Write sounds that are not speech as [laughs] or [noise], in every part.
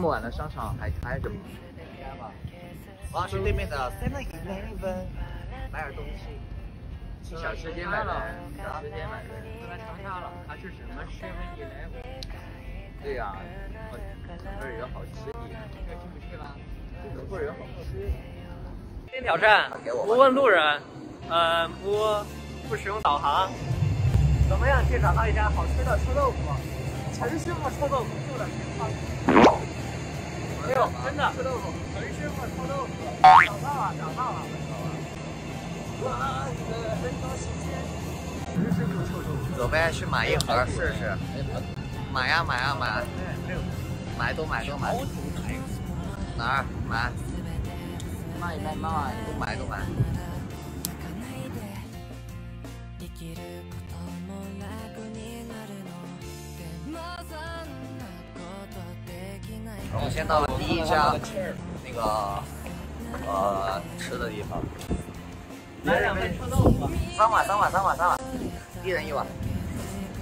么晚了商场还开着吗？我要去对面的 Seven Eleven 买点东西。小吃街买的，小吃街买的。后来长沙了，它是什么 Seven Eleven？对呀、那儿有好吃的。这进不去了。这儿有好吃。挑战，不问路人，呃，不不使用导航，怎么样去找到一家好吃的臭豆腐？陈师傅臭豆腐就在前方。没有，真的臭豆腐，陈师傅臭豆腐，找到了，找到了。走呗，去买一盒试试。买呀买呀买，买都买都买。哪儿买？卖卖卖。都买都买。我们先到了第一家那个呃吃的地方，来两份臭豆腐吧。三碗三碗三碗三碗，一人一碗，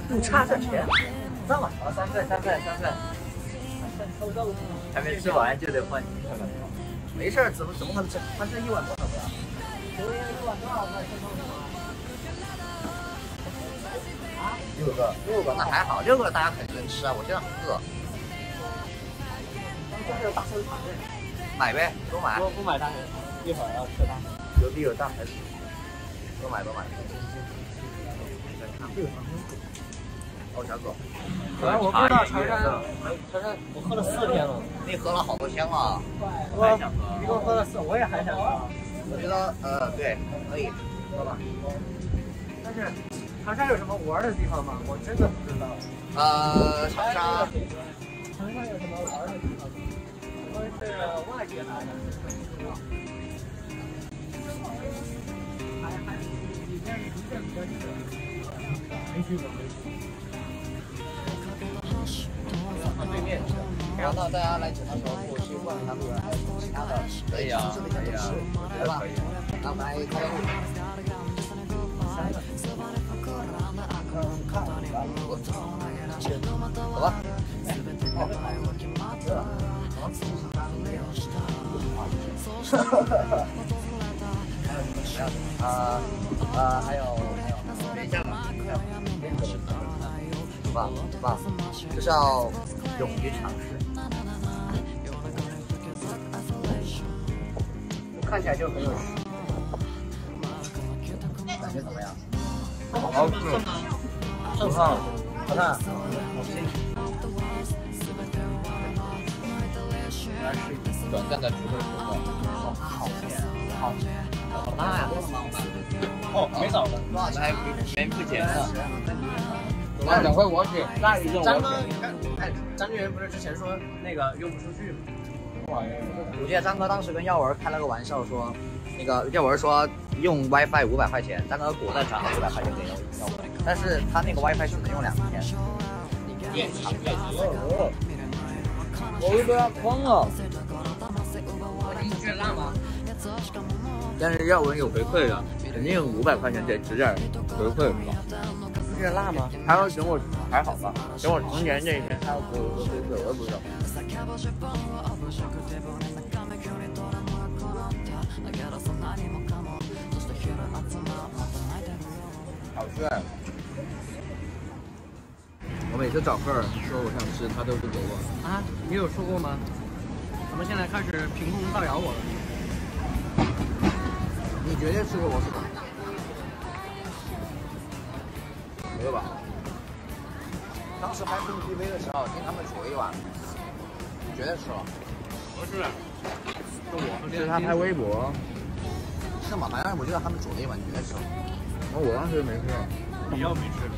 不差这钱，三碗，好三份三份三份，臭豆腐。还没吃完就得换你看看。没事儿，怎么怎么可能吃？他这一碗多少个？一碗多少块臭豆腐啊？六个，六个那还好，六个大家肯定能吃啊。我现在很饿，这还有大生肠呢。买呗，多买。不不买它，一会儿要吃它。有比有大还是多买多买。哦，小狗，反正我不知道长沙，长沙我喝了四天了，你喝了好多箱啊！我一共喝了四，我也还想喝。我觉得呃对，可以喝吧。但是长沙有什么玩的地方吗？我真的不知道。呃，长沙 [laughs] 长沙有什么玩的地方吗？我是外地来的，还还里面离这比较近，没去过，没去过。对面是。然后大家来景的时候，去问他们还有其他的可以啊这边都是，对吧？那我们来开个会。走吧。啊啊，还有还有，等一下吧，走吧走吧，就是要勇于尝试。看起来就很有，感觉怎么样？好吃，正胖，好看。短暂的体会口感，哦，好甜，好，好辣呀！哦，没少的。多少钱？还没付钱呢。那两块我给，那一张哥，你看，哎，张俊元不是之前说那个用不出去吗？我记得张哥当时跟耀文开了个玩笑说，那个耀文说用 WiFi 五百块钱，张哥果断转了五百块钱给耀文，但是他那个 WiFi 只能用两天。越长越急。我会被他疯了。但是耀文有回馈的，肯定五百块钱得值点回馈吧。觉得辣吗？还要等我还好吧，等我成年那一天他要给我回馈，我也不知道。好吃哎！我每次找份儿说我想吃，他都不给我。啊，你有说过吗？怎么现在开始凭空造谣我了？你绝对吃过螺蛳粉，没有吧？当时拍 MTV 的时候，听他们煮了一碗，你绝对吃了。不是，是我是他拍微博。是吗？反正我记得他们煮了一碗，绝对吃了。哦，我当时没吃，你要没吃，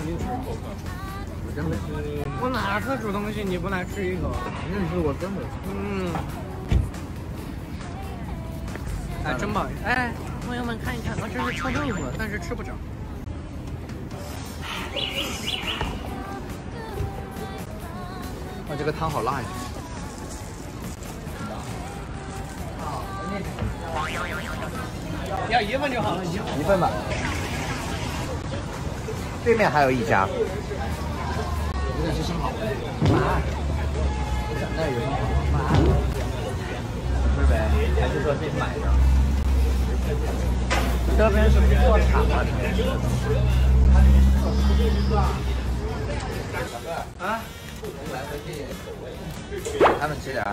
我真没吃。我哪次煮东西你不来吃一口？认识，我真没吃。嗯。哎，真不好意思。哎，朋友们看一看，啊，这是臭豆腐，但是吃不着。哇，这个汤好辣呀！要一份就好了，一。一份吧。对面还有一家，有点是生蚝。那有什么不是呗？还是说自己买的？这边是不做厂啊？啊？来回去，他们吃点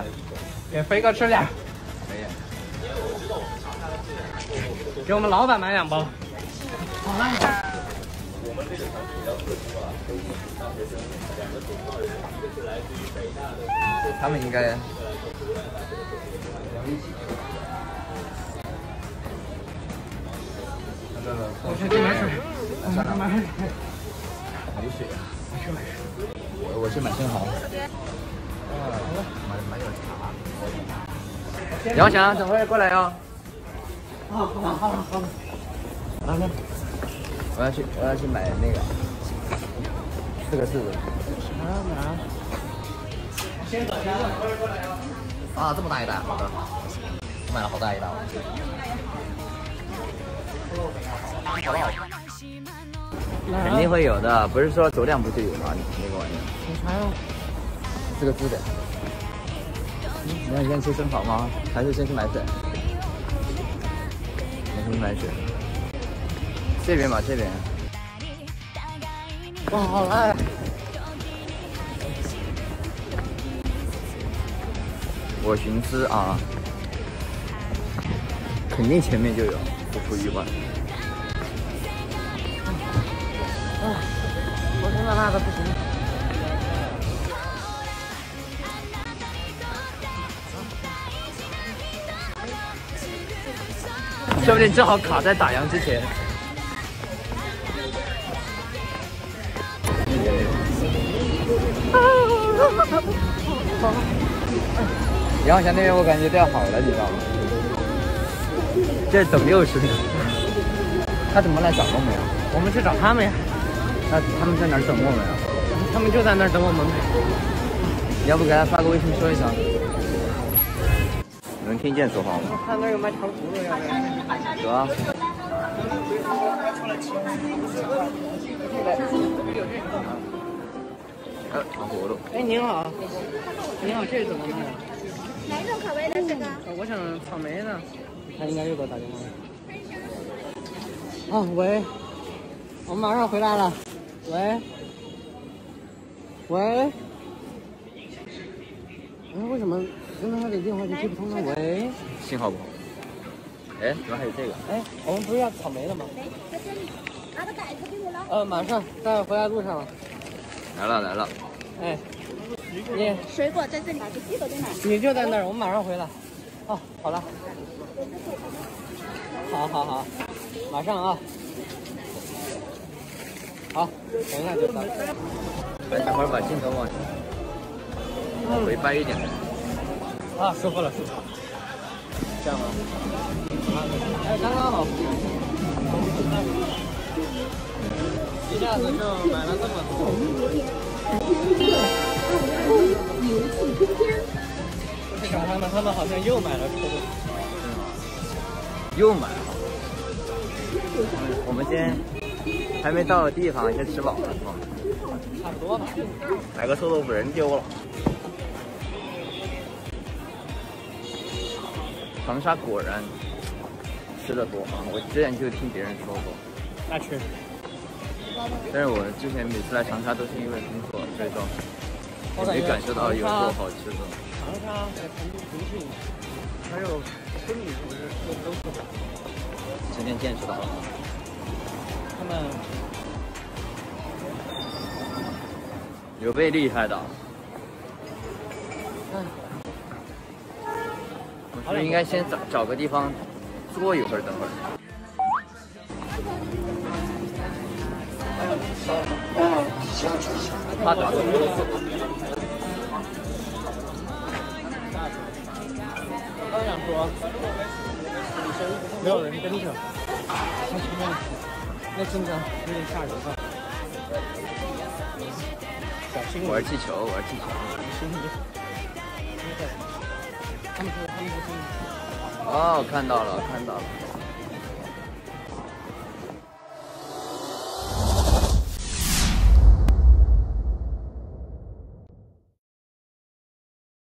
给飞哥吃点可以。给我们老板买两包。好了。他们应该。我去买水。买买买。没水啊。没事没事。我我去买生蚝。买买点茶。杨翔，等会儿过来啊。好好好好。来来。我要去我要去买那个。四个柿子。哪哪？先走，先走，过来过来哟。啊，这么大一袋，好的。买了好大一袋。肯定会有的，不是说走两步就有吗？那个玩意儿。有啥呀？四个字的。你要先吃生蚝吗？还是先去买水？先去买水。这边吧，这边。哇，好辣！我寻思啊，肯定前面就有，不出意外。啊，我真的辣的不行。说不定正好卡在打烊之前。杨翔那边我感觉掉好了，你知道吗？这等六十秒，他怎么来找我们呀？我们去找他们呀。那他们在哪儿等我们呀？他们就在那儿等我们。你要不给他发个微信说一声？能听见说话吗？看那有卖糖葫芦的。走啊。哎，您好。您好，这是怎么卖的？哪种口味的这个？我想草莓的。他应该又给我打电话了。啊，喂，我们马上回来了。喂，喂，哎，为什么刚才他的电话就接不通呢？喂，信号不好。哎，怎么还有这个？哎，我们不是要草莓的吗？在这里，拿个袋子给我了。呃，马上在回来路上了。来了来了。哎，你水果在这里，水果在哪？你就在那儿，我们马上回来。哦，好了。好好好，马上啊。好，等一下就到。哎，等会儿把镜头往回掰一点。啊，舒服了，舒服了。这样吗？哎，刚刚好。一下子就买了这么多。他们，他们好像又买了臭豆腐。又买了。我们先还没到地方，先吃饱了是吧？差不多吧。买个臭豆腐人丢了。长沙果然吃的多啊！我之前就听别人说过。那吃。但是我之前每次来长沙都是因为工作，所以说没感受到有多好吃的。长沙在成都、重庆，还有昆明，是不是都都是？今天见识到了。他们有被厉害的。嗯。我是应该先找找个地方坐一会儿，等会儿。他打的。刚想说，没有人跟着，那真的有点吓人啊！小心玩气球，玩气球。小心点。他们说他们说。哦，看到了，看到了。